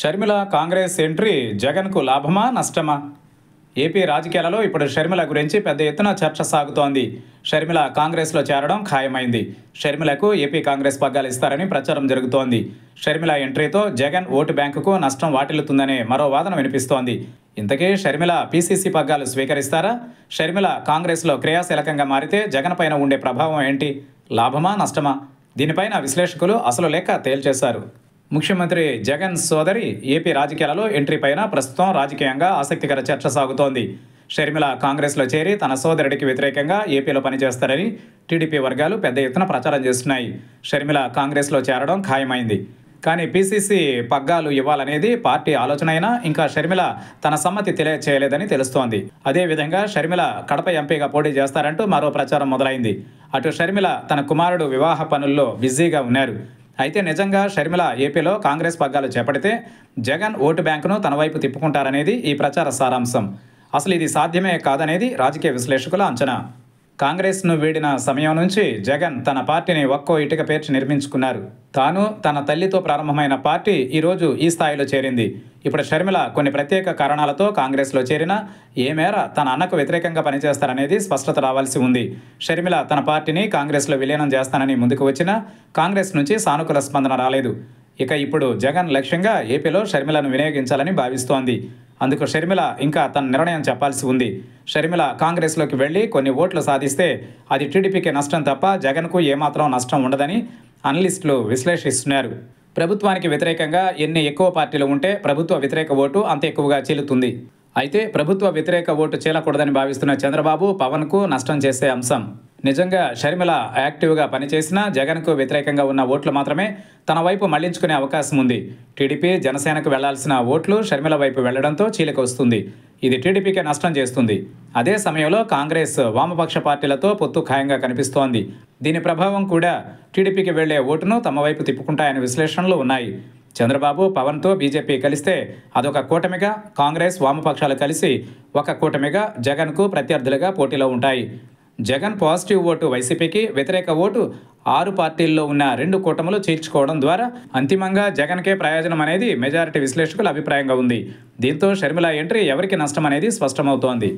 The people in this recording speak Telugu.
షర్మిల కాంగ్రెస్ ఎంట్రీ జగన్కు లాభమా నష్టమా? ఏపీ రాజకీయాలలో ఇప్పుడు షర్మిల గురించి పెద్ద ఎత్తున చర్చ సాగుతోంది. షర్మిల కాంగ్రెస్లో చేరడం ఖాయమైంది. షర్మిలకు ఏపీ కాంగ్రెస్ పగ్గాలు ఇస్తారని ప్రచారం జరుగుతోంది. షర్మిల ఎంట్రీతో జగన్ ఓటు బ్యాంకుకు నష్టం వాటిల్లుతుందనే మరో వాదన వినిపిస్తోంది. ఇంతకీ షర్మిల పీసీసీ పగ్గాలు స్వీకరిస్తారా? షర్మిల కాంగ్రెస్లో క్రియాశీలకంగా మారితే జగన్ పైన ఉండే ప్రభావం ఏంటి? లాభమా నష్టమా? దీనిపైన విశ్లేషకులు అసలు లెక్క తేల్చేశారు. ముఖ్యమంత్రి జగన్ సోదరి ఏపీ రాజకీయాలలో ఎంట్రీ పైన ప్రస్తుతం రాజకీయంగా ఆసక్తికర చర్చ సాగుతోంది. షర్మిల కాంగ్రెస్లో చేరి తన సోదరుడికి వ్యతిరేకంగా ఏపీలో పనిచేస్తారని టీడీపీ వర్గాలు పెద్ద ఎత్తున ప్రచారం చేస్తున్నాయి. షర్మిల కాంగ్రెస్లో చేరడం ఖాయమైంది. కానీ పీసీసీ పగ్గాలు ఇవ్వాలనేది పార్టీ ఆలోచన అయినా ఇంకా షర్మిల తన సమ్మతి తెలియచేయలేదని తెలుస్తోంది. అదేవిధంగా షర్మిల కడప ఎంపీగా పోటీ చేస్తారంటూ మరో ప్రచారం మొదలైంది. అటు షర్మిల తన కుమారుడు వివాహ పనుల్లో బిజీగా ఉన్నారు. అయితే నిజంగా షర్మిల ఏపీలో కాంగ్రెస్ పగ్గాలు చేపడితే జగన్ ఓటు బ్యాంకును తన వైపు తిప్పుకుంటారనేది ఈ ప్రచార సారాంశం. అసలు ఇది సాధ్యమే కాదనేది రాజకీయ విశ్లేషకుల అంచనా. కాంగ్రెస్ను వీడిన సమయం నుంచి జగన్ తన పార్టీని ఒక్కో ఇటుక పేర్చి నిర్మించుకున్నారు. తాను తన తల్లితో ప్రారంభమైన పార్టీ ఈరోజు ఈ స్థాయిలో చేరింది. ఇప్పుడు షర్మిల కొన్ని ప్రత్యేక కారణాలతో కాంగ్రెస్లో చేరినా ఏ మేర తన అన్నకు వ్యతిరేకంగా పనిచేస్తారనేది స్పష్టత రావాల్సి ఉంది. షర్మిల తన పార్టీని కాంగ్రెస్లో విలీనం చేస్తానని ముందుకు వచ్చినా కాంగ్రెస్ నుంచి సానుకూల స్పందన రాలేదు. ఇక ఇప్పుడు జగన్ లక్ష్యంగా ఏపీలో షర్మిలను వినియోగించాలని భావిస్తోంది. అందుకు షర్మిల ఇంకా తన నిర్ణయం చెప్పాల్సి ఉంది. షర్మిల కాంగ్రెస్లోకి వెళ్ళి కొన్ని ఓట్లు సాధిస్తే అది టీడీపీకి నష్టం తప్ప జగన్కు ఏమాత్రం నష్టం ఉండదని అనలిస్టులు విశ్లేషిస్తున్నారు. ప్రభుత్వానికి వ్యతిరేకంగా ఎన్ని ఎక్కువ పార్టీలు ఉంటే ప్రభుత్వ వ్యతిరేక ఓటు అంత ఎక్కువగా చీలుతుంది. అయితే ప్రభుత్వ వ్యతిరేక ఓటు చీలకూడదని భావిస్తున్న చంద్రబాబు పవన్కు నష్టం చేసే అంశం. నిజంగా షర్మిల యాక్టివ్గా పనిచేసినా జగన్కు వ్యతిరేకంగా ఉన్న ఓట్లు మాత్రమే తన వైపు మళ్ళించుకునే అవకాశం ఉంది. టీడీపీ జనసేనకు వెళ్ళాల్సిన ఓట్లు షర్మిల వైపు వెళ్ళడంతో చీలిక వస్తుంది. ఇది టీడీపీకి నష్టం చేస్తుంది. అదే సమయంలో కాంగ్రెస్ వామపక్ష పార్టీలతో పొత్తు ఖాయంగా కనిపిస్తోంది. దీని ప్రభావం కూడా టీడీపీకి వెళ్ళే ఓటును తమ వైపు తిప్పుకుంటాయనే విశ్లేషణలు ఉన్నాయి. చంద్రబాబు పవన్తో బీజేపీ కలిస్తే అదొక కూటమిగా కాంగ్రెస్ వామపక్షాలు కలిసి ఒక కూటమిగా జగన్కు ప్రత్యర్థులుగా పోటీలో ఉంటాయి. జగన్ పాజిటివ్ ఓటు వైసీపీకి వ్యతిరేక ఓటు ఆరు పార్టీల్లో ఉన్న రెండు కూటములు చీల్చుకోవడం ద్వారా అంతిమంగా జగన్కే ప్రయోజనం అనేది మెజారిటీ విశ్లేషకుల అభిప్రాయంగా ఉంది. దీంతో షర్మిల ఎంట్రీ ఎవరికి నష్టం అనేది స్పష్టమవుతోంది.